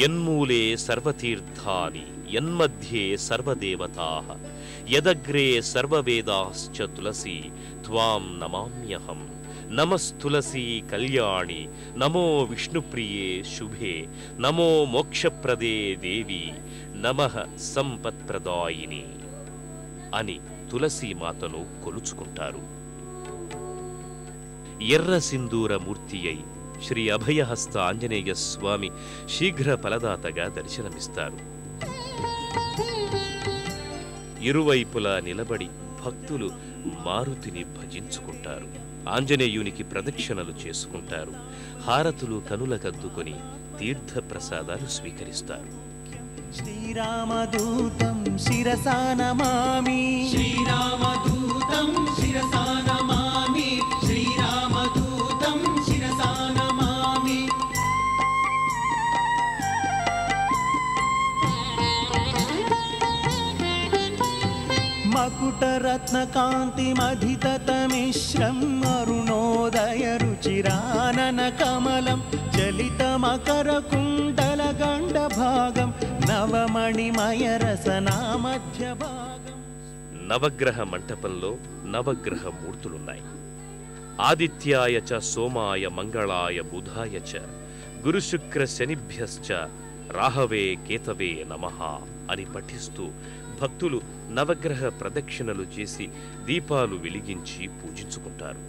యన్మూలే సర్వతీర్థాని యన్మధ్యే సర్వదేవతా యదగ్రే సర్వవేదాశ్చ తులసి త్వాం నమామ్యహం నమస్తులసి కళ్యాణి నమో విష్ణుప్రియే శుభే నమో మోక్షప్రదే దేవి నమః సంపత్ప్రదాయిని అని తులసీమాతను కొలుచుకుంటారు. ఎర్ర సింధూర మూర్తి అయి శ్రీ అభయహస్త ఆంజనేయ స్వామి శీఘ్ర ఫలదాతగా దర్శనమిస్తారు. ఇరువైపులా నిలబడి భక్తులు మారుతిని భజించుకుంటారు. ఆంజనేయునికి ప్రదక్షిణలు చేసుకుంటారు. హారతులు కనులకద్దుకొని తీర్థ ప్రసాదాలు స్వీకరిస్తారు. శ్రీరామదూతం శిరసా నమామి మకుటరత్నకాంతిమధితమిశ్రం అరుణోదయ రుచిరానన కమలం చలితమకర కుండల గండ భాగం నవమణిమయ భాగం నవగ్రహ మంటపంలో నవగ్రహ మూర్తులున్నాయి ఆదిత్యాయ చ సోమాయ మంగళాయ బుధాయ చ గురుశుక్ర శనిభ్యశ్చ రాహవే కేతవే నమ అని పఠిస్తూ భక్తులు నవగ్రహ ప్రదక్షిణలు చేసి దీపాలు వెలిగించి పూజించుకుంటారు.